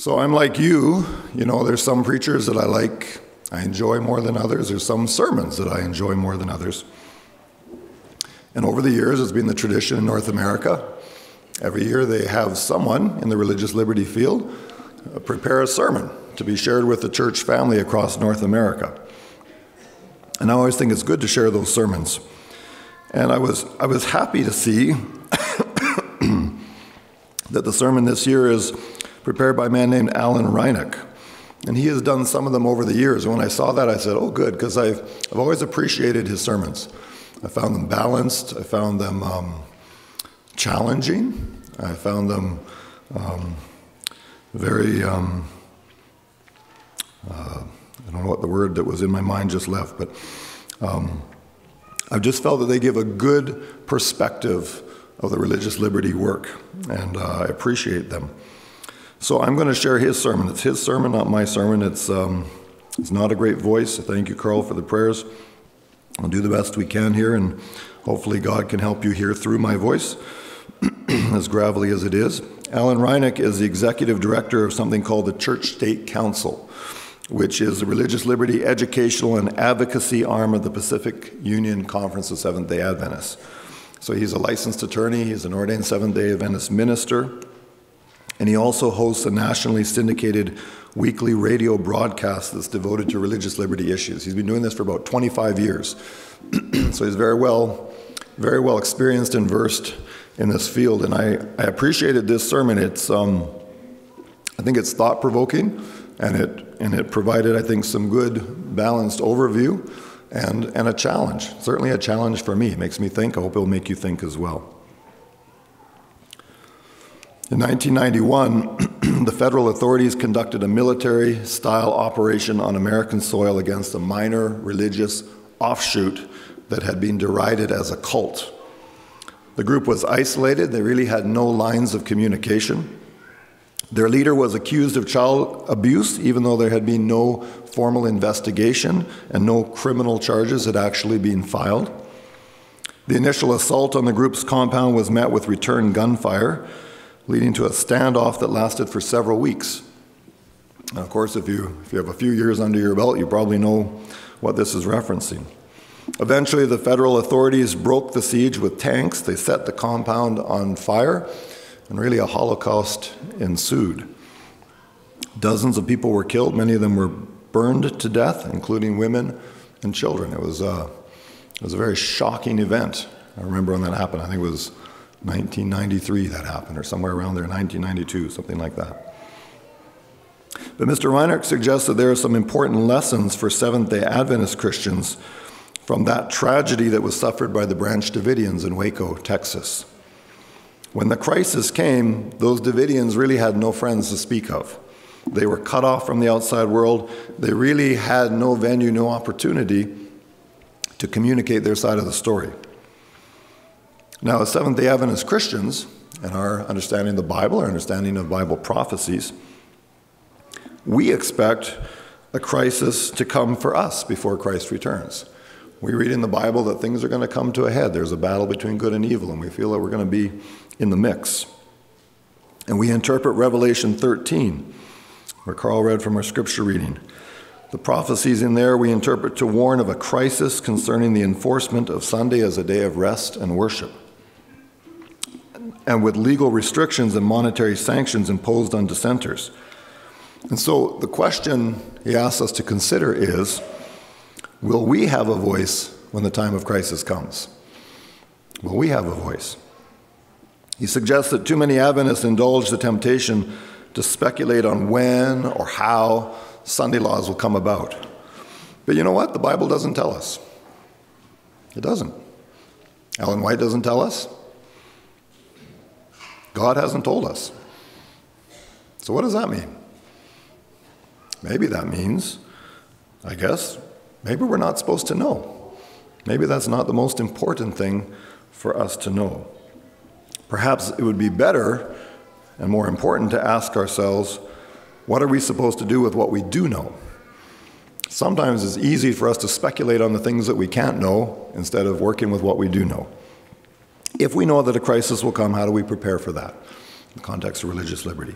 So I'm like you, you know, there's some preachers that I like, I enjoy more than others. There's some sermons that I enjoy more than others. And over the years, it's been the tradition in North America. Every year, they have someone in the religious liberty field uh, prepare a sermon to be shared with the church family across North America. And I always think it's good to share those sermons. And I was, I was happy to see that the sermon this year is prepared by a man named Alan Reinach. And he has done some of them over the years. And when I saw that, I said, oh, good, because I've, I've always appreciated his sermons. I found them balanced, I found them um, challenging, I found them um, very, um, uh, I don't know what the word that was in my mind just left, but um, I've just felt that they give a good perspective of the religious liberty work, and uh, I appreciate them. So I'm going to share his sermon. It's his sermon, not my sermon. It's, um, it's not a great voice. Thank you, Carl, for the prayers. I'll do the best we can here, and hopefully God can help you hear through my voice, as gravelly as it is. Alan Reinach is the executive director of something called the Church State Council, which is the religious liberty, educational, and advocacy arm of the Pacific Union Conference of Seventh day Adventists. So he's a licensed attorney, he's an ordained Seventh day Adventist minister, and he also hosts a nationally syndicated weekly radio broadcast that's devoted to religious liberty issues. He's been doing this for about 25 years. so he's very well, very well experienced and versed in this field. And I, I appreciated this sermon. It's, um, I think it's thought provoking, and it, and it provided, I think, some good balanced overview and, and a challenge. Certainly a challenge for me. It makes me think. I hope it'll make you think as well. In 1991, the federal authorities conducted a military style operation on American soil against a minor religious offshoot that had been derided as a cult. The group was isolated, they really had no lines of communication. Their leader was accused of child abuse, even though there had been no formal investigation and no criminal charges had actually been filed. The initial assault on the group's compound was met with return gunfire leading to a standoff that lasted for several weeks. And of course, if you, if you have a few years under your belt, you probably know what this is referencing. Eventually, the federal authorities broke the siege with tanks. They set the compound on fire, and really a holocaust ensued. Dozens of people were killed, many of them were burned to death, including women and children. It was, uh, it was a very shocking event. I remember when that happened. I think it was 1993 that happened, or somewhere around there, 1992, something like that. But Mr. Reinach suggests that there are some important lessons for Seventh day Adventist Christians from that tragedy that was suffered by the Branch Davidians in Waco, Texas. When the crisis came, those Davidians really had no friends to speak of. They were cut off from the outside world. They really had no venue, no opportunity to communicate their side of the story. Now, as Seventh day Adventist Christians, and our understanding of the Bible, our understanding of Bible prophecies, we expect a crisis to come for us before Christ returns. We read in the Bible that things are going to come to a head. There's a battle between good and evil, and we feel that we're going to be in the mix. And we interpret Revelation 13, where Carl read from our scripture reading. The prophecies in there we interpret to warn of a crisis concerning the enforcement of Sunday as a day of rest and worship and with legal restrictions and monetary sanctions imposed on dissenters. And so the question he asks us to consider is will we have a voice when the time of crisis comes? Will we have a voice? He suggests that too many Adventists indulge the temptation to speculate on when or how Sunday laws will come about. But you know what? The Bible doesn't tell us. It doesn't. Ellen White doesn't tell us. God hasn't told us. So, what does that mean? Maybe that means, I guess, maybe we're not supposed to know. Maybe that's not the most important thing for us to know. Perhaps it would be better and more important to ask ourselves what are we supposed to do with what we do know? Sometimes it's easy for us to speculate on the things that we can't know instead of working with what we do know. If we know that a crisis will come, how do we prepare for that in the context of religious liberty?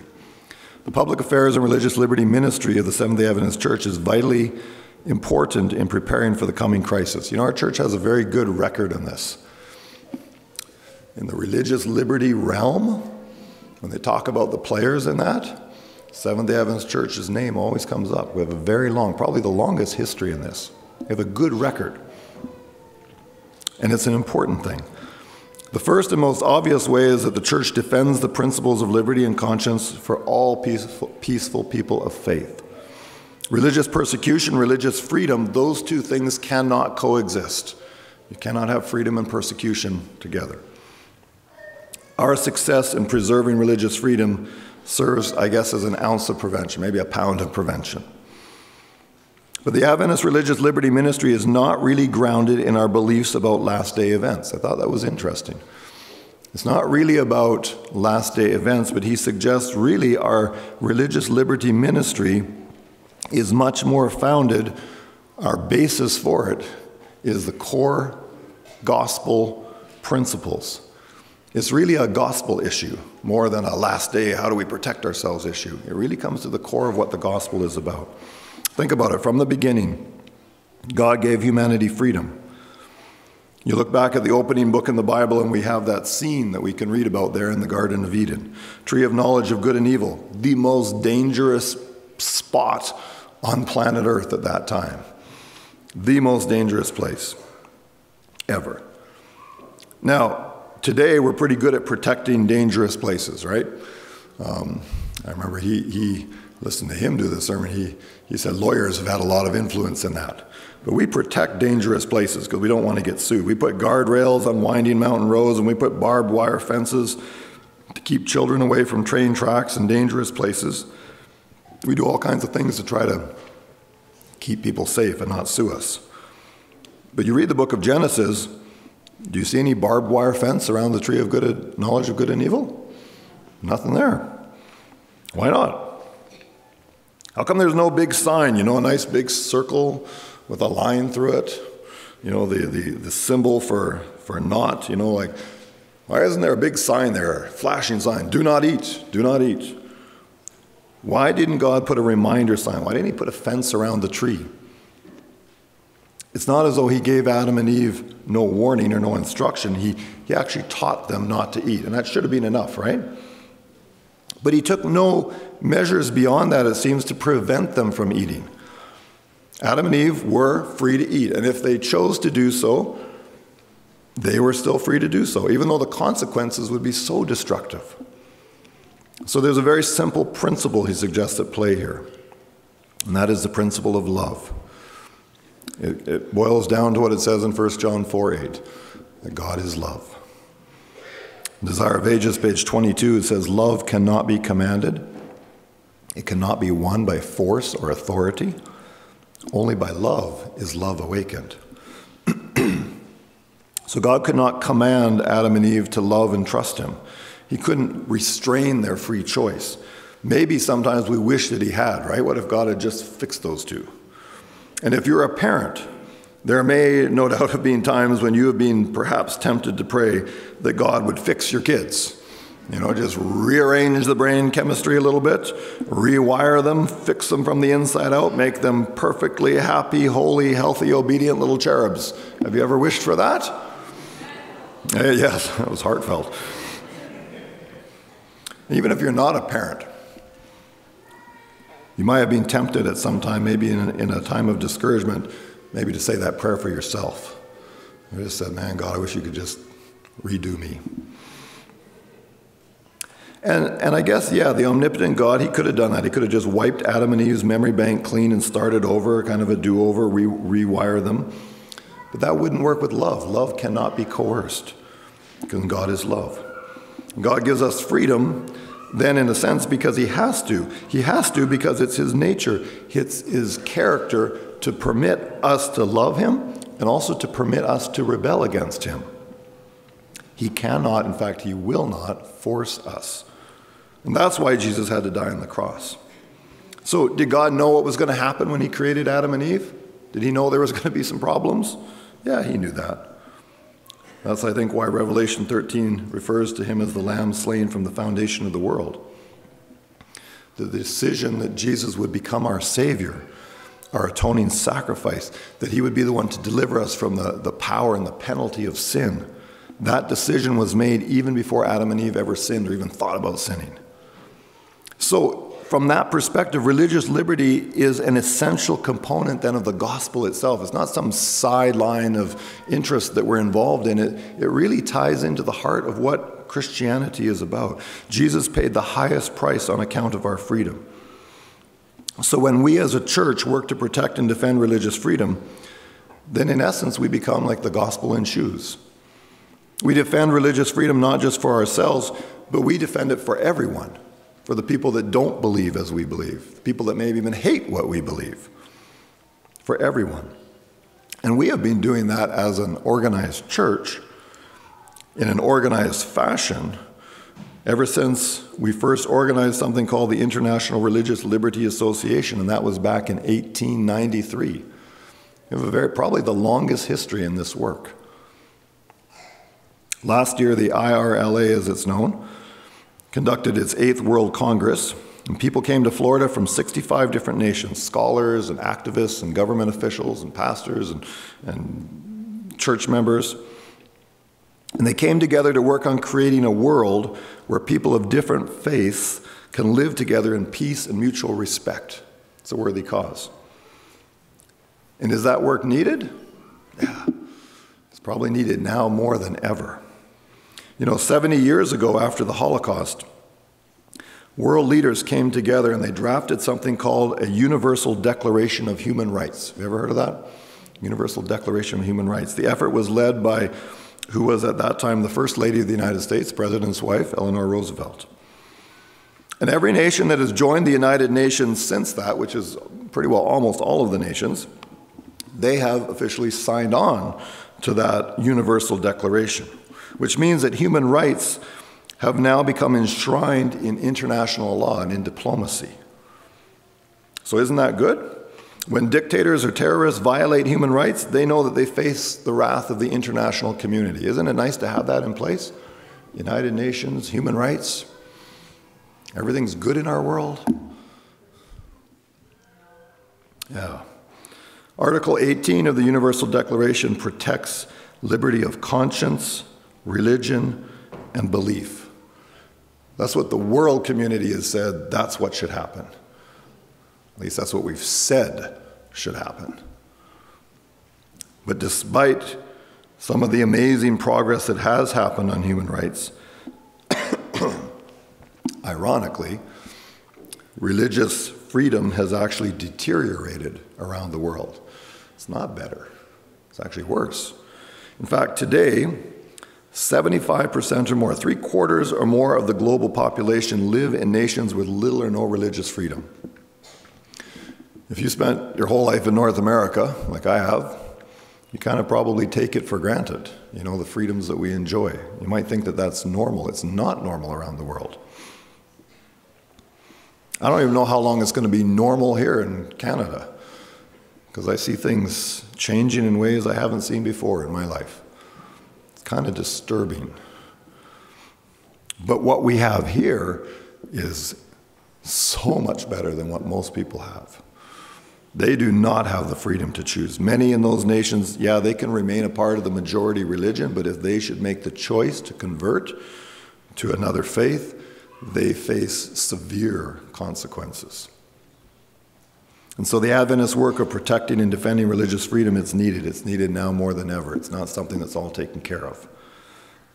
The public affairs and religious liberty ministry of the Seventh day Adventist Church is vitally important in preparing for the coming crisis. You know, our church has a very good record in this. In the religious liberty realm, when they talk about the players in that, Seventh day Adventist Church's name always comes up. We have a very long, probably the longest history in this. We have a good record. And it's an important thing. The first and most obvious way is that the church defends the principles of liberty and conscience for all peaceful, peaceful people of faith. Religious persecution, religious freedom, those two things cannot coexist. You cannot have freedom and persecution together. Our success in preserving religious freedom serves, I guess, as an ounce of prevention, maybe a pound of prevention. But the Adventist Religious Liberty Ministry is not really grounded in our beliefs about last day events. I thought that was interesting. It's not really about last day events, but he suggests really our religious liberty ministry is much more founded, our basis for it is the core gospel principles. It's really a gospel issue more than a last day, how do we protect ourselves issue. It really comes to the core of what the gospel is about. Think about it. From the beginning, God gave humanity freedom. You look back at the opening book in the Bible, and we have that scene that we can read about there in the Garden of Eden. Tree of knowledge of good and evil, the most dangerous spot on planet Earth at that time. The most dangerous place ever. Now, today we're pretty good at protecting dangerous places, right? Um, I remember he, he listened to him do the sermon. He, he said lawyers have had a lot of influence in that. But we protect dangerous places because we don't want to get sued. We put guardrails on winding mountain roads and we put barbed wire fences to keep children away from train tracks and dangerous places. We do all kinds of things to try to keep people safe and not sue us. But you read the book of Genesis, do you see any barbed wire fence around the tree of good knowledge of good and evil? Nothing there. Why not? How come there's no big sign, you know, a nice big circle with a line through it? You know, the, the, the symbol for, for not, you know, like, why isn't there a big sign there, flashing sign, do not eat, do not eat? Why didn't God put a reminder sign? Why didn't He put a fence around the tree? It's not as though He gave Adam and Eve no warning or no instruction. He, he actually taught them not to eat, and that should have been enough, right? But he took no measures beyond that, it seems, to prevent them from eating. Adam and Eve were free to eat, and if they chose to do so, they were still free to do so, even though the consequences would be so destructive. So there's a very simple principle he suggests at play here, and that is the principle of love. It, it boils down to what it says in 1 John 4 8 that God is love. Desire of Ages, page 22, it says, Love cannot be commanded. It cannot be won by force or authority. Only by love is love awakened. so God could not command Adam and Eve to love and trust Him. He couldn't restrain their free choice. Maybe sometimes we wish that He had, right? What if God had just fixed those two? And if you're a parent, there may no doubt have been times when you have been perhaps tempted to pray that God would fix your kids. You know, just rearrange the brain chemistry a little bit, rewire them, fix them from the inside out, make them perfectly happy, holy, healthy, obedient little cherubs. Have you ever wished for that? Uh, yes, that was heartfelt. Even if you're not a parent, you might have been tempted at some time, maybe in, in a time of discouragement, maybe to say that prayer for yourself. I just said, man, God, I wish you could just redo me. And, and I guess, yeah, the omnipotent God, he could have done that. He could have just wiped Adam and Eve's memory bank clean and started over, kind of a do over, re- rewire them. But that wouldn't work with love. Love cannot be coerced because God is love. God gives us freedom, then, in a sense, because he has to. He has to because it's his nature, it's his character to permit us to love him and also to permit us to rebel against him. He cannot, in fact, he will not force us. And that's why Jesus had to die on the cross. So, did God know what was going to happen when he created Adam and Eve? Did he know there was going to be some problems? Yeah, he knew that. That's, I think, why Revelation 13 refers to him as the lamb slain from the foundation of the world. the decision that Jesus would become our Savior, our atoning sacrifice, that He would be the one to deliver us from the, the power and the penalty of sin. That decision was made even before Adam and Eve ever sinned or even thought about sinning. So, from that perspective, religious liberty is an essential component then of the gospel itself. It's not some sideline of interest that we're involved in. It, it really ties into the heart of what Christianity is about. Jesus paid the highest price on account of our freedom. So when we as a church work to protect and defend religious freedom, then in essence we become like the gospel in shoes. We defend religious freedom not just for ourselves, but we defend it for everyone for the people that don't believe as we believe, people that maybe even hate what we believe, for everyone. And we have been doing that as an organized church in an organized fashion ever since we first organized something called the International Religious Liberty Association, and that was back in 1893. We have a very, probably the longest history in this work. Last year, the IRLA, as it's known, conducted its eighth World Congress, and people came to Florida from 65 different nations scholars and activists and government officials and pastors and, and church members. And they came together to work on creating a world where people of different faiths can live together in peace and mutual respect. It's a worthy cause. And is that work needed? Yeah, it's probably needed now more than ever. You know, 70 years ago after the Holocaust, world leaders came together and they drafted something called a Universal Declaration of Human Rights. Have you ever heard of that? Universal Declaration of Human Rights. The effort was led by who was at that time the First Lady of the United States, President's wife, Eleanor Roosevelt. And every nation that has joined the United Nations since that, which is pretty well almost all of the nations, they have officially signed on to that Universal Declaration which means that human rights have now become enshrined in international law and in diplomacy. So, isn't that good? When dictators or terrorists violate human rights, they know that they face the wrath of the international community. Isn't it nice to have that in place? United Nations, human rights, everything's good in our world. Yeah. Article 18 of the Universal Declaration protects liberty of conscience, religion, and belief. That's what the world community has said, that's what should happen. At least that's what we've said should happen. But despite some of the amazing progress that has happened on human rights, ironically, religious freedom has actually deteriorated around the world. It's not better, it's actually worse. In fact, today, 75% or more, three quarters or more of the global population live in nations with little or no religious freedom. If you spent your whole life in North America, like I have, you kind of probably take it for granted, you know, the freedoms that we enjoy. You might think that that's normal. It's not normal around the world. I don't even know how long it's going to be normal here in Canada because I see things changing in ways I haven't seen before in my life kind of disturbing. But what we have here is so much better than what most people have. They do not have the freedom to choose. Many in those nations, yeah, they can remain a part of the majority religion, but if they should make the choice to convert to another faith, they face severe consequences. And so the Adventist work of protecting and defending religious freedom, it's needed. It's needed now more than ever. It's not something that's all taken care of.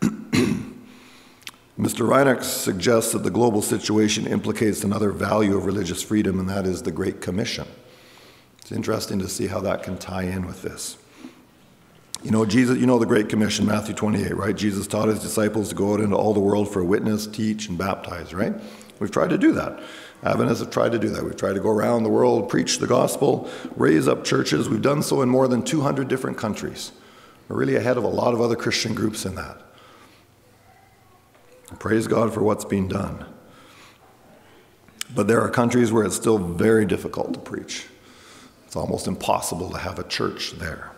Mr. Reinach suggests that the global situation implicates another value of religious freedom, and that is the Great Commission. It's interesting to see how that can tie in with this. You know, Jesus, you know the Great Commission, Matthew 28, right? Jesus taught his disciples to go out into all the world for a witness, teach, and baptize, right? We've tried to do that. Adventists have tried to do that. We've tried to go around the world, preach the gospel, raise up churches. We've done so in more than 200 different countries. We're really ahead of a lot of other Christian groups in that. Praise God for what's being done. But there are countries where it's still very difficult to preach. It's almost impossible to have a church there.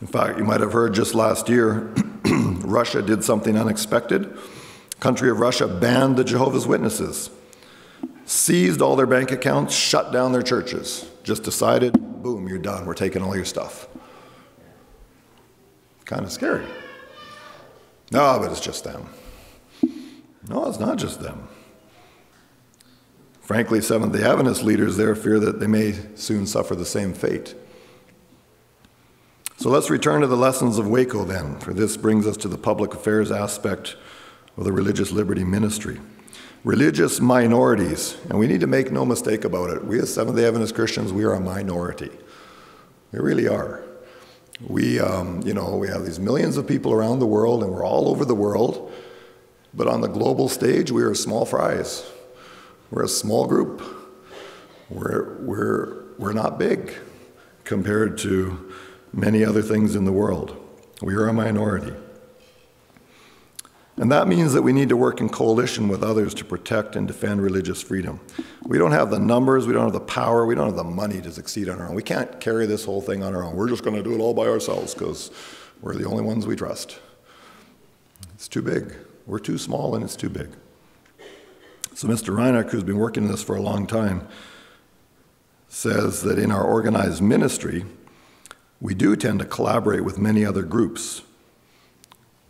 In fact, you might have heard just last year, Russia did something unexpected. Country of Russia banned the Jehovah's Witnesses seized all their bank accounts, shut down their churches, just decided, boom, you're done, we're taking all your stuff. Kind of scary. No, but it's just them. No, it's not just them. Frankly, Seventh day Adventist leaders there fear that they may soon suffer the same fate. So let's return to the lessons of Waco then, for this brings us to the public affairs aspect of the religious liberty ministry. Religious minorities, and we need to make no mistake about it. We as Seventh day Adventist Christians, we are a minority. We really are. We, um, you know, we have these millions of people around the world, and we're all over the world. But on the global stage, we are small fries. We're a small group. We're, we're, we're not big compared to many other things in the world. We are a minority. And that means that we need to work in coalition with others to protect and defend religious freedom. We don't have the numbers, we don't have the power, we don't have the money to succeed on our own. We can't carry this whole thing on our own. We're just going to do it all by ourselves because we're the only ones we trust. It's too big. We're too small and it's too big. So Mr. Reinach, who's been working on this for a long time, says that in our organized ministry, we do tend to collaborate with many other groups,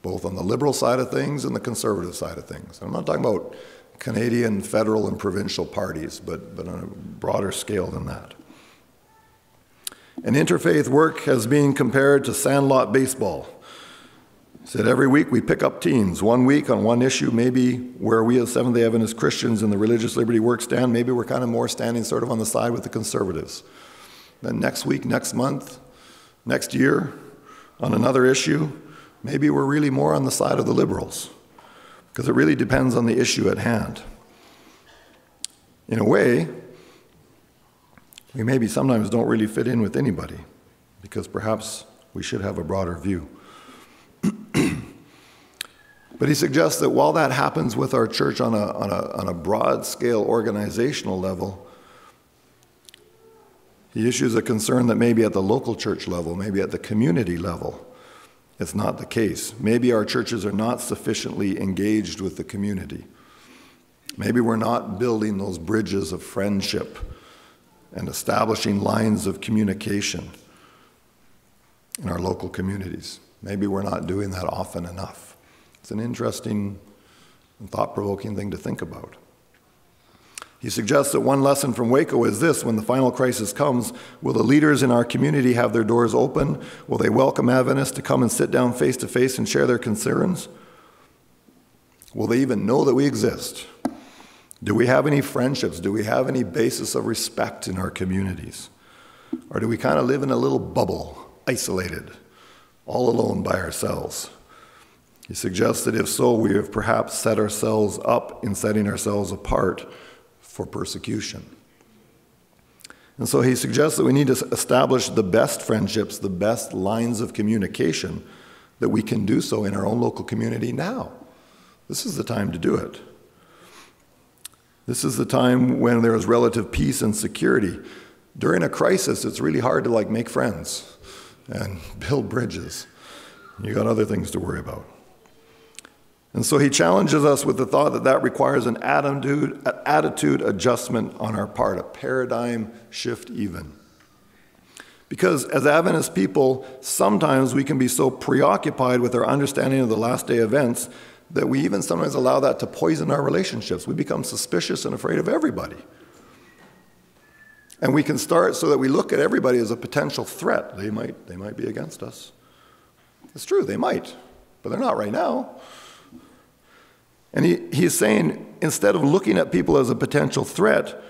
both on the liberal side of things and the conservative side of things. I'm not talking about Canadian federal and provincial parties, but, but on a broader scale than that. And interfaith work has been compared to sandlot baseball said every week we pick up teams. One week on one issue, maybe where we as Seventh day Adventist Christians in the religious liberty work stand, maybe we're kind of more standing sort of on the side with the conservatives. Then next week, next month, next year, on another issue, maybe we're really more on the side of the liberals. Because it really depends on the issue at hand. In a way, we maybe sometimes don't really fit in with anybody because perhaps we should have a broader view. but he suggests that while that happens with our church on a, on a, on a broad scale organizational level, he issues a concern that maybe at the local church level, maybe at the community level, it's not the case. Maybe our churches are not sufficiently engaged with the community. Maybe we're not building those bridges of friendship and establishing lines of communication in our local communities. Maybe we're not doing that often enough. It's an interesting and thought provoking thing to think about. He suggests that one lesson from Waco is this when the final crisis comes, will the leaders in our community have their doors open? Will they welcome Adventists to come and sit down face to face and share their concerns? Will they even know that we exist? Do we have any friendships? Do we have any basis of respect in our communities? Or do we kind of live in a little bubble, isolated? all alone by ourselves. He suggests that if so, we have perhaps set ourselves up in setting ourselves apart for persecution. And so he suggests that we need to establish the best friendships, the best lines of communication, that we can do so in our own local community now. This is the time to do it. This is the time when there is relative peace and security. During a crisis, it's really hard to like make friends and build bridges. You got other things to worry about. And so he challenges us with the thought that that requires an attitude, attitude adjustment on our part, a paradigm shift, even. Because as Adventist people, sometimes we can be so preoccupied with our understanding of the last day events that we even sometimes allow that to poison our relationships. We become suspicious and afraid of everybody. And we can start so that we look at everybody as a potential threat. They might, they might be against us. It's true, they might, but they're not right now. And he, he's saying instead of looking at people as a potential threat,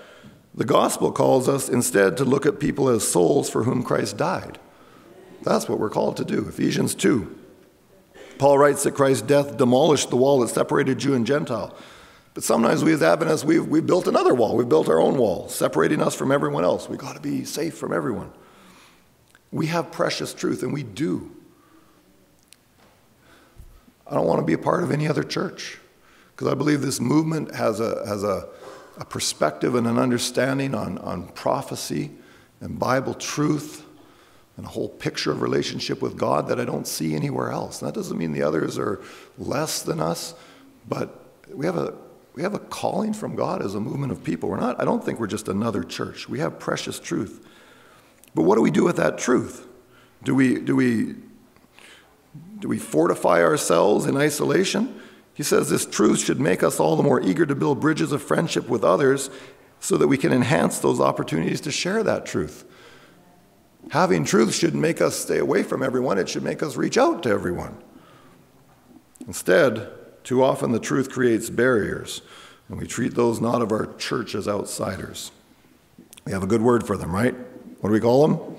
the gospel calls us instead to look at people as souls for whom Christ died. That's what we're called to do. Ephesians 2. Paul writes that Christ's death demolished the wall that separated Jew and Gentile. But sometimes we as Adventists, we've, we've built another wall. We've built our own wall, separating us from everyone else. We've got to be safe from everyone. We have precious truth, and we do. I don't want to be a part of any other church because I believe this movement has a, has a, a perspective and an understanding on, on prophecy and Bible truth and a whole picture of relationship with God that I don't see anywhere else. And that doesn't mean the others are less than us, but we have a we have a calling from God as a movement of people. We're not, I don't think we're just another church. We have precious truth. But what do we do with that truth? Do we, do we, do we fortify ourselves in isolation? He says this truth should make us all the more eager to build bridges of friendship with others so that we can enhance those opportunities to share that truth. Having truth shouldn't make us stay away from everyone, it should make us reach out to everyone. Instead, too often the truth creates barriers, and we treat those not of our church as outsiders. We have a good word for them, right? What do we call them?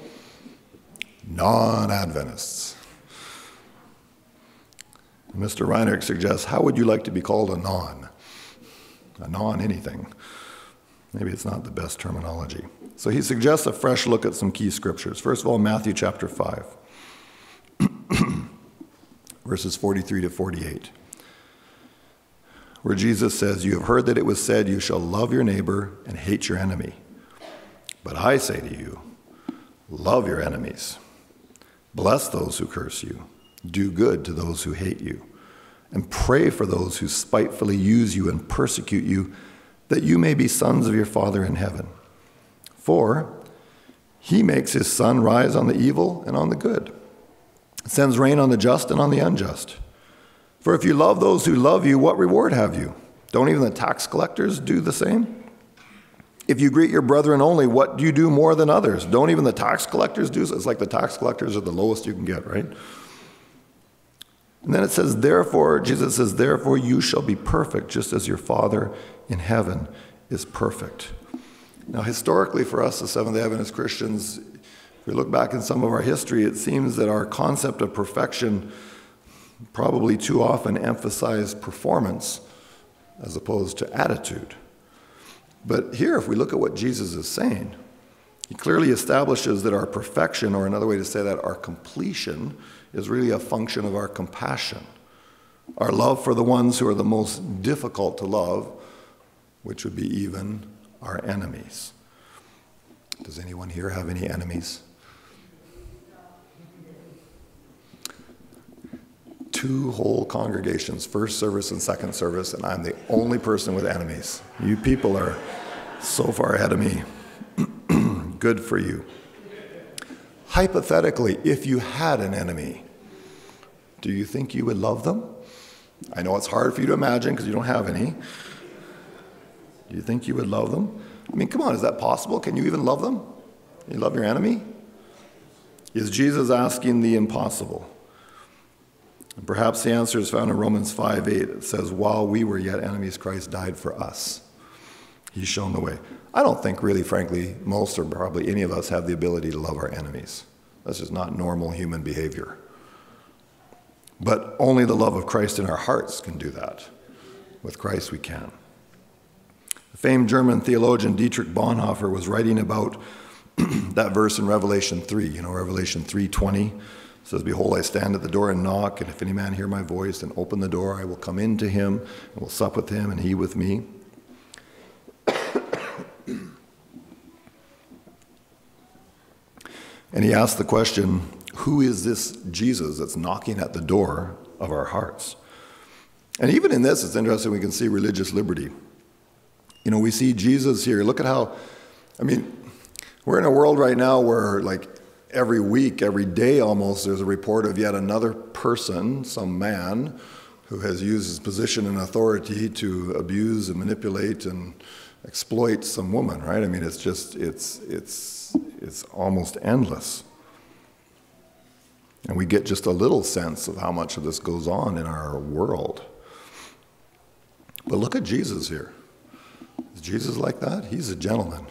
Non Adventists. Mr. Reinach suggests, how would you like to be called a non? A non anything. Maybe it's not the best terminology. So he suggests a fresh look at some key scriptures. First of all, Matthew chapter 5, verses 43 to 48, where Jesus says, You have heard that it was said, You shall love your neighbor and hate your enemy. But I say to you, love your enemies, bless those who curse you do good to those who hate you, and pray for those who spitefully use you and persecute you, that you may be sons of your Father in heaven. For he makes his sun rise on the evil and on the good, sends rain on the just and on the unjust. For if you love those who love you, what reward have you? Don't even the tax collectors do the same? If you greet your brethren only, what do you do more than others? Don't even the tax collectors do so? It's like the tax collectors are the lowest you can get, right? And then it says, therefore, Jesus says, therefore you shall be perfect, just as your Father in heaven is perfect. Now, historically, for us as Seventh day Adventist Christians, if we look back in some of our history, it seems that our concept of perfection probably too often emphasized performance as opposed to attitude. But here, if we look at what Jesus is saying, he clearly establishes that our perfection, or another way to say that, our completion, is really a function of our compassion, our love for the ones who are the most difficult to love, which would be even our enemies. Does anyone here have any enemies? Two whole congregations, first service and second service, and I'm the only person with enemies. You people are so far ahead of me. Good for you. Hypothetically, if you had an enemy, do you think you would love them? I know it's hard for you to imagine because you don't have any. Do you think you would love them? I mean, come on, is that possible? Can you even love them? You love your enemy? Is Jesus asking the impossible? And perhaps the answer is found in Romans 5 8. It says, While we were yet enemies, Christ died for us. He's shown the way. I don't think, really, frankly, most or probably any of us have the ability to love our enemies. That's just not normal human behavior. But only the love of Christ in our hearts can do that. With Christ, we can. The famed German theologian Dietrich Bonhoeffer was writing about that verse in Revelation 3. You know, Revelation 3:20 says, Behold, I stand at the door and knock, and if any man hear my voice and open the door, I will come in to him and will sup with him, and he with me. And he asked the question, who is this Jesus that's knocking at the door of our hearts? And even in this, it's interesting, we can see religious liberty. You know, we see Jesus here. Look at how, I mean, we're in a world right now where, like, every week, every day almost, there's a report of yet another person, some man, who has used his position and authority to abuse and manipulate and exploit some woman, right? I mean, it's just, it's, it's, it's almost endless. And we get just a little sense of how much of this goes on in our world. But look at Jesus here. Is Jesus like that? He's a gentleman.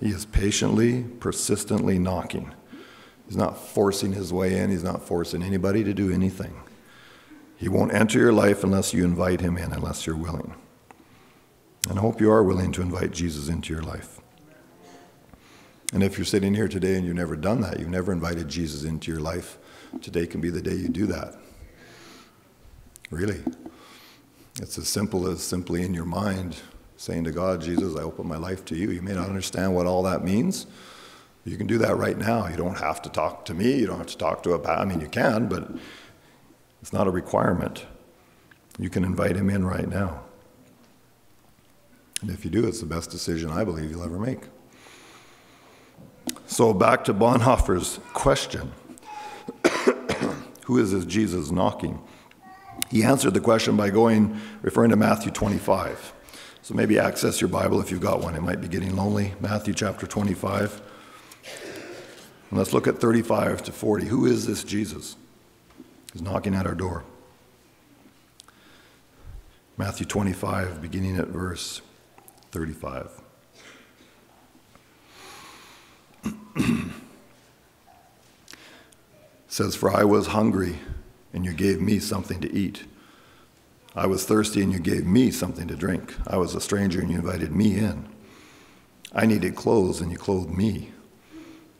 He is patiently, persistently knocking. He's not forcing his way in, he's not forcing anybody to do anything. He won't enter your life unless you invite him in, unless you're willing. And I hope you are willing to invite Jesus into your life. And if you're sitting here today and you've never done that, you've never invited Jesus into your life, today can be the day you do that. Really. It's as simple as simply in your mind saying to God, Jesus, I open my life to you. You may not understand what all that means. You can do that right now. You don't have to talk to me. You don't have to talk to a I mean, you can, but it's not a requirement. You can invite him in right now. And if you do, it's the best decision I believe you'll ever make. So back to Bonhoeffer's question Who is this Jesus knocking? He answered the question by going, referring to Matthew 25. So maybe access your Bible if you've got one. It might be getting lonely. Matthew chapter 25. And let's look at 35 to 40. Who is this Jesus? He's knocking at our door. Matthew 25, beginning at verse 35. says, For I was hungry, and you gave me something to eat. I was thirsty, and you gave me something to drink. I was a stranger, and you invited me in. I needed clothes, and you clothed me.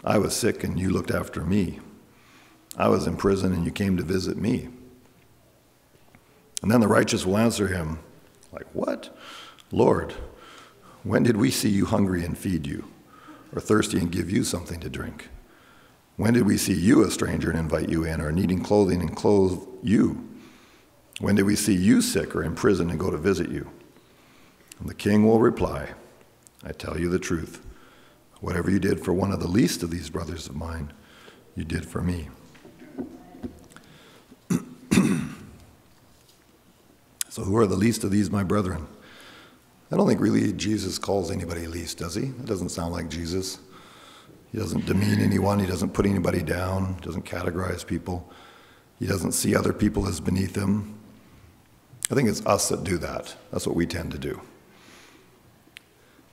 I was sick, and you looked after me. I was in prison, and you came to visit me. And then the righteous will answer him, like, What? Lord, when did we see you hungry and feed you, or thirsty and give you something to drink? When did we see you a stranger and invite you in, or needing clothing and clothe you? When did we see you sick or in prison and go to visit you? And the king will reply, I tell you the truth. Whatever you did for one of the least of these brothers of mine, you did for me. so, who are the least of these, my brethren? I don't think really Jesus calls anybody least, does he? It doesn't sound like Jesus. He doesn't demean anyone. He doesn't put anybody down. He doesn't categorize people. He doesn't see other people as beneath him. I think it's us that do that. That's what we tend to do.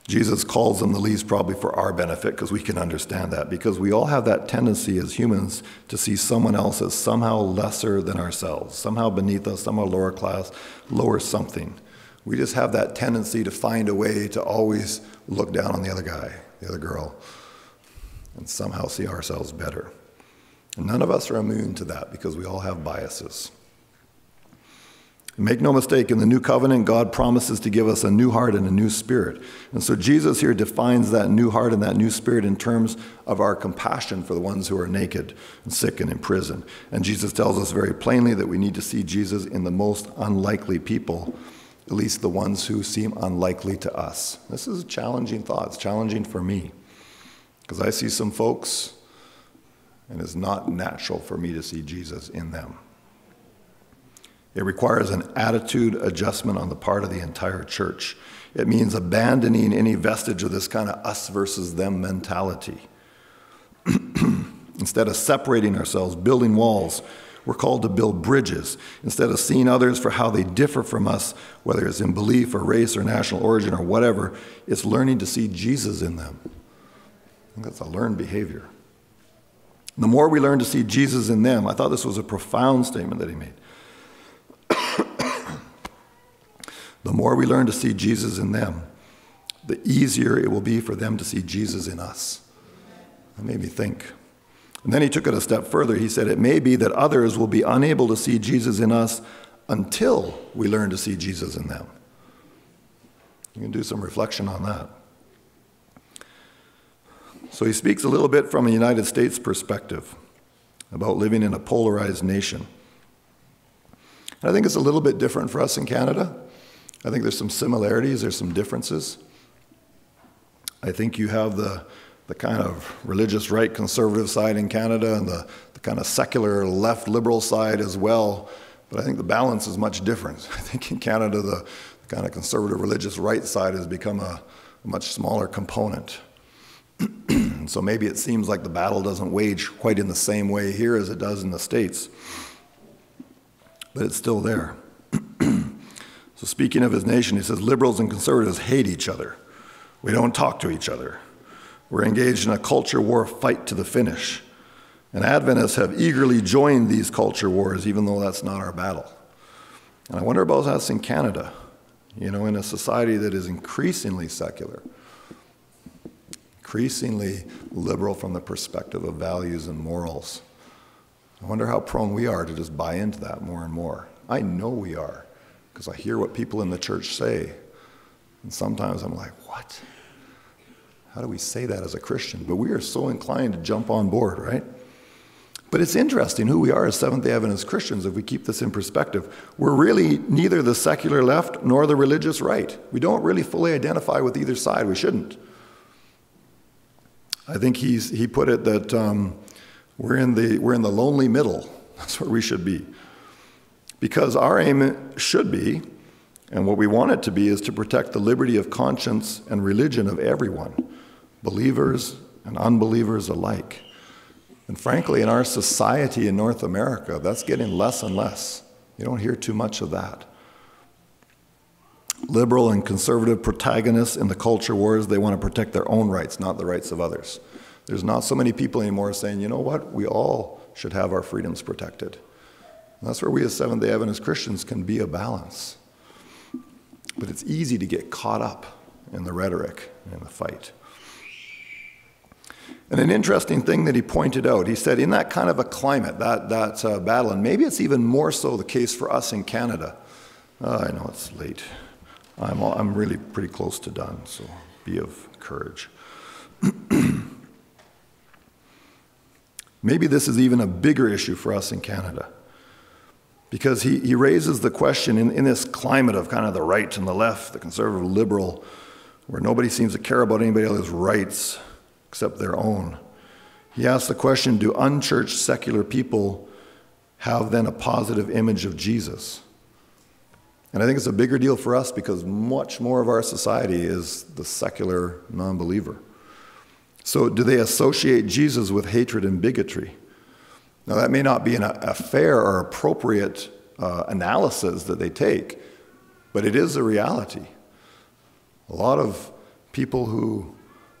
Jesus calls them the least probably for our benefit because we can understand that because we all have that tendency as humans to see someone else as somehow lesser than ourselves, somehow beneath us, somehow lower class, lower something. We just have that tendency to find a way to always look down on the other guy, the other girl and somehow see ourselves better. And none of us are immune to that because we all have biases. Make no mistake, in the new covenant, God promises to give us a new heart and a new spirit. And so Jesus here defines that new heart and that new spirit in terms of our compassion for the ones who are naked and sick and in prison. And Jesus tells us very plainly that we need to see Jesus in the most unlikely people, at least the ones who seem unlikely to us. This is a challenging thought. It's challenging for me. Because I see some folks, and it's not natural for me to see Jesus in them. It requires an attitude adjustment on the part of the entire church. It means abandoning any vestige of this kind of us versus them mentality. Instead of separating ourselves, building walls, we're called to build bridges. Instead of seeing others for how they differ from us, whether it's in belief or race or national origin or whatever, it's learning to see Jesus in them that's a learned behavior. The more we learn to see Jesus in them, I thought this was a profound statement that he made. the more we learn to see Jesus in them, the easier it will be for them to see Jesus in us. That made me think. And then he took it a step further. He said, It may be that others will be unable to see Jesus in us until we learn to see Jesus in them. You can do some reflection on that. So he speaks a little bit from a United States perspective about living in a polarized nation. And I think it's a little bit different for us in Canada. I think there's some similarities, there's some differences. I think you have the, the kind of religious right conservative side in Canada and the, the kind of secular left liberal side as well. But I think the balance is much different. I think in Canada, the, the kind of conservative religious right side has become a, a much smaller component. so maybe it seems like the battle doesn't wage quite in the same way here as it does in the States, but it's still there. so, speaking of his nation, he says liberals and conservatives hate each other. We don't talk to each other. We're engaged in a culture war fight to the finish. And Adventists have eagerly joined these culture wars, even though that's not our battle. And I wonder about us in Canada, you know, in a society that is increasingly secular increasingly liberal from the perspective of values and morals. I wonder how prone we are to just buy into that more and more. I know we are, because I hear what people in the church say. And sometimes I'm like, what? How do we say that as a Christian? But we are so inclined to jump on board, right? But it's interesting who we are as Seventh day Adventist Christians if we keep this in perspective. We're really neither the secular left nor the religious right. We don't really fully identify with either side. We shouldn't. I think he's, he put it that um, we're, in the, we're in the lonely middle. That's where we should be. Because our aim should be, and what we want it to be, is to protect the liberty of conscience and religion of everyone, believers and unbelievers alike. And frankly, in our society in North America, that's getting less and less. You don't hear too much of that. Liberal and conservative protagonists in the culture wars, they want to protect their own rights, not the rights of others. There's not so many people anymore saying, you know what, we all should have our freedoms protected. And that's where we as Seventh day Adventist Christians can be a balance. But it's easy to get caught up in the rhetoric and the fight. And an interesting thing that he pointed out, he said, in that kind of a climate, that, that uh, battle, and maybe it's even more so the case for us in Canada. Uh, I know it's late. I'm, I'm really pretty close to done, so be of courage. maybe this is even a bigger issue for us in Canada. Because he, he raises the question in, in this climate of kind of the right and the left, the conservative liberal, where nobody seems to care about anybody else's rights except their own. He asks the question Do unchurched secular people have then a positive image of Jesus? And I think it's a bigger deal for us because much more of our society is the secular non believer. So, do they associate Jesus with hatred and bigotry? Now, that may not be an, a fair or appropriate uh, analysis that they take, but it is a reality. A lot of people who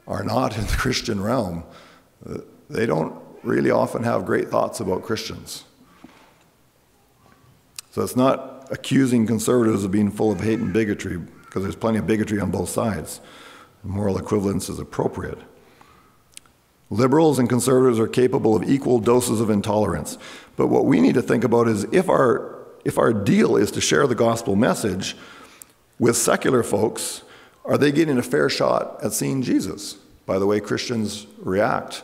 are not in the Christian realm, they don't really often have great thoughts about Christians. So it's not accusing conservatives of being full of hate and bigotry, because there's plenty of bigotry on both sides. Moral equivalence is appropriate. Liberals and conservatives are capable of equal doses of intolerance. But what we need to think about is if our, if our deal is to share the gospel message with secular folks, are they getting a fair shot at seeing Jesus by the way Christians react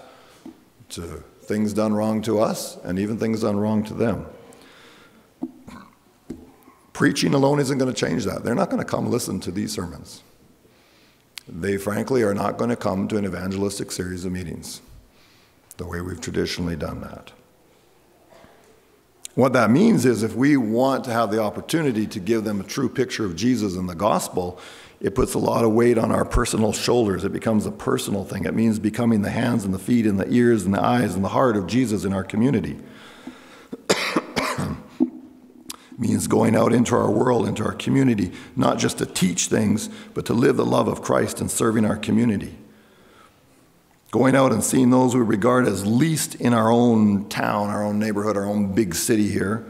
to things done wrong to us and even things done wrong to them? Preaching alone isn't going to change that. They're not going to come listen to these sermons. They frankly are not going to come to an evangelistic series of meetings the way we've traditionally done that. What that means is if we want to have the opportunity to give them a true picture of Jesus and the gospel, it puts a lot of weight on our personal shoulders. It becomes a personal thing. It means becoming the hands and the feet and the ears and the eyes and the heart of Jesus in our community. means going out into our world, into our community, not just to teach things, but to live the love of Christ and serving our community. Going out and seeing those we regard as least in our own town, our own neighborhood, our own big city here,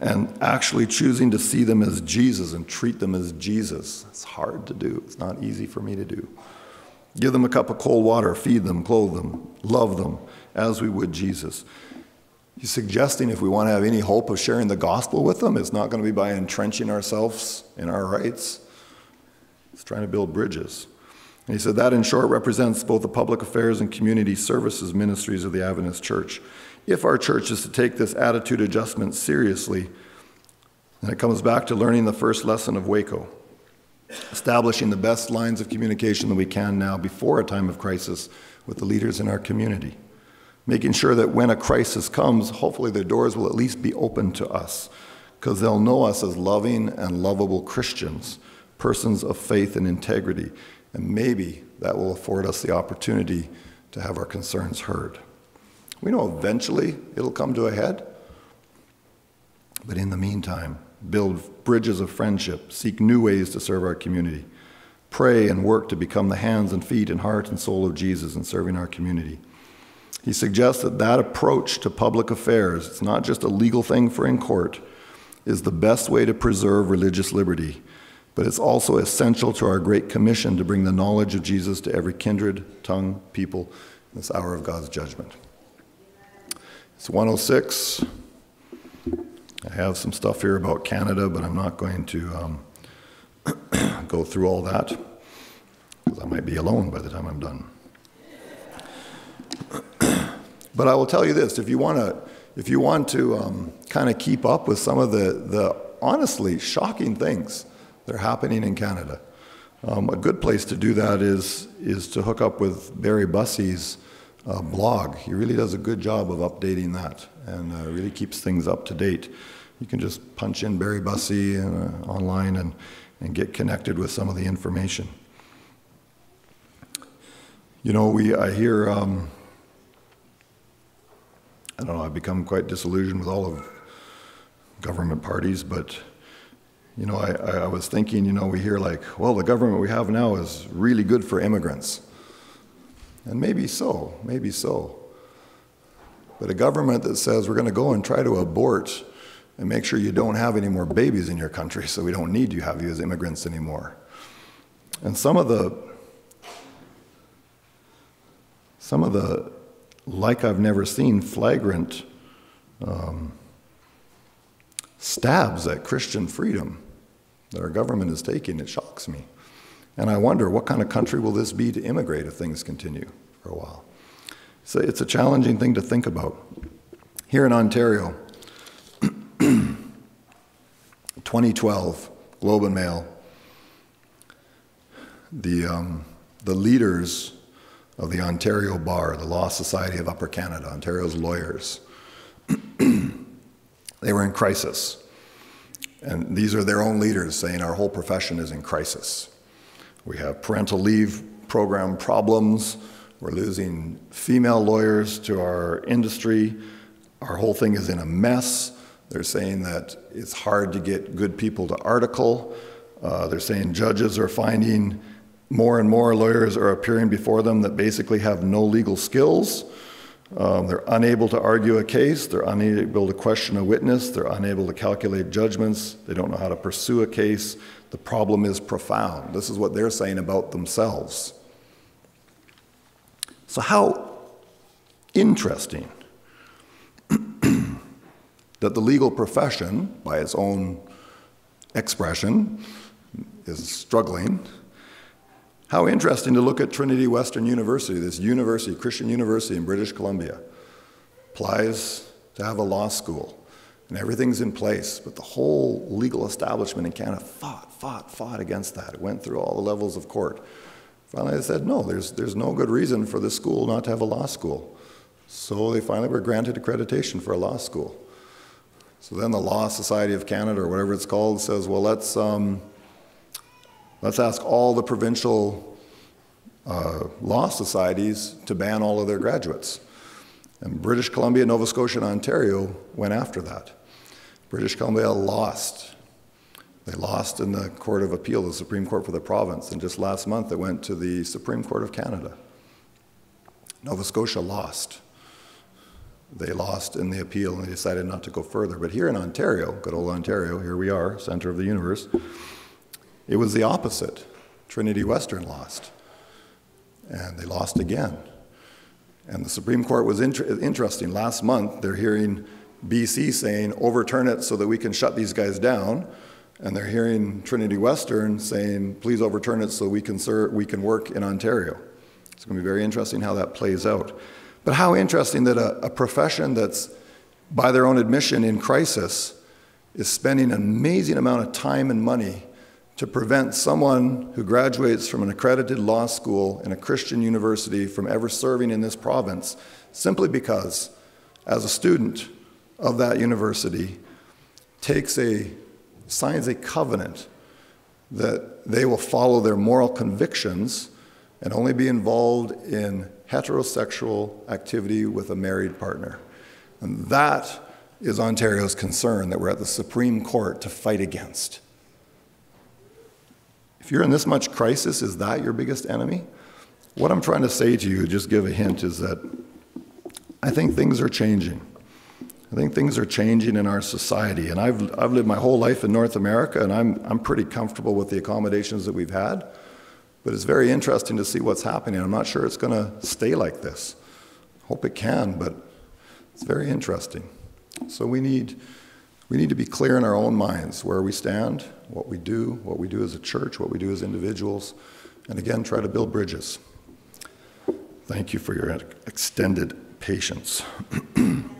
and actually choosing to see them as Jesus and treat them as Jesus. It's hard to do, it's not easy for me to do. Give them a cup of cold water, feed them, clothe them, love them as we would Jesus. He's suggesting if we want to have any hope of sharing the gospel with them, it's not going to be by entrenching ourselves in our rights. It's trying to build bridges. And he said that, in short, represents both the public affairs and community services ministries of the Adventist Church. If our church is to take this attitude adjustment seriously, then it comes back to learning the first lesson of Waco, establishing the best lines of communication that we can now before a time of crisis with the leaders in our community making sure that when a crisis comes, hopefully the doors will at least be open to us because they'll know us as loving and lovable Christians, persons of faith and integrity, and maybe that will afford us the opportunity to have our concerns heard. We know eventually it'll come to a head, but in the meantime, build bridges of friendship, seek new ways to serve our community, pray and work to become the hands and feet and heart and soul of Jesus in serving our community. He suggests that that approach to public affairs, it's not just a legal thing for in court, is the best way to preserve religious liberty, but it's also essential to our Great Commission to bring the knowledge of Jesus to every kindred, tongue, people in this hour of God's judgment. It's 106. I have some stuff here about Canada, but I'm not going to um, go through all that because I might be alone by the time I'm done. But I will tell you this: if you want to, if you want to um, kind of keep up with some of the, the honestly shocking things that are happening in Canada, um, a good place to do that is is to hook up with Barry Bussey's uh, blog. He really does a good job of updating that and uh, really keeps things up to date. You can just punch in Barry Bussey uh, online and, and get connected with some of the information. You know, we I hear. Um, I don't know. I've become quite disillusioned with all of government parties, but you know, I, I was thinking. You know, we hear like, well, the government we have now is really good for immigrants, and maybe so, maybe so. But a government that says we're going to go and try to abort and make sure you don't have any more babies in your country so we don't need you have you as immigrants anymore. And some of the some of the like I've never seen flagrant um, stabs at Christian freedom that our government is taking, it shocks me. And I wonder what kind of country will this be to immigrate if things continue for a while? So it's a challenging thing to think about. Here in Ontario, 2012, Globe and Mail, the, um, the leaders of the Ontario Bar, the Law Society of Upper Canada, Ontario's lawyers, they were in crisis. And these are their own leaders saying our whole profession is in crisis. We have parental leave program problems. We're losing female lawyers to our industry. Our whole thing is in a mess. They're saying that it's hard to get good people to article. Uh, they're saying judges are finding more and more lawyers are appearing before them that basically have no legal skills. Um, they're unable to argue a case. They're unable to question a witness. They're unable to calculate judgments. They don't know how to pursue a case. The problem is profound. This is what they're saying about themselves. So, how interesting that the legal profession, by its own expression, is struggling. How interesting to look at Trinity Western University, this university, Christian university in British Columbia, applies to have a law school, and everything's in place, but the whole legal establishment in Canada fought, fought, fought against that. It went through all the levels of court. Finally, they said, no, there's, there's no good reason for this school not to have a law school. So they finally were granted accreditation for a law school. So then the Law Society of Canada, or whatever it's called, says, well, let's, um, let's ask all the provincial uh, law societies to ban all of their graduates. And British Columbia, Nova Scotia, and Ontario went after that. British Columbia lost. They lost in the Court of Appeal, the Supreme Court for the province, and just last month it went to the Supreme Court of Canada. Nova Scotia lost they lost in the appeal and they decided not to go further. But here in Ontario, good old Ontario, here we are, center of the universe, it was the opposite. Trinity Western lost. And they lost again. And the Supreme Court was inter- interesting. Last month, they're hearing BC saying, overturn it so that we can shut these guys down. And they're hearing Trinity Western saying, please overturn it so we can, we can work in Ontario. It's going to be very interesting how that plays out. But how interesting that a, a profession that's, by their own admission, in crisis is spending an amazing amount of time and money to prevent someone who graduates from an accredited law school in a Christian university from ever serving in this province simply because, as a student of that university, takes a signs a covenant that they will follow their moral convictions and only be involved in heterosexual activity with a married partner. And that is Ontario's concern that we're at the Supreme Court to fight against. If you're in this much crisis, is that your biggest enemy? What I'm trying to say to you, just give a hint, is that I think things are changing. I think things are changing in our society. And I've, I've lived my whole life in North America, and I'm, I'm pretty comfortable with the accommodations that we've had. But it's very interesting to see what's happening. I'm not sure it's going to stay like this. Hope it can, but it's very interesting. So we need, we need to be clear in our own minds where we stand, what we do, what we do as a church, what we do as individuals, and again, try to build bridges. Thank you for your extended patience.